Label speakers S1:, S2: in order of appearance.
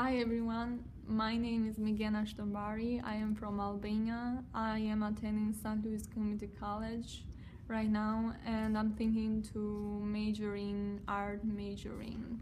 S1: Hi everyone, my name is Migena Shtambari. I am from Albania. I am attending St. Louis Community College right now and I'm thinking to major in art majoring.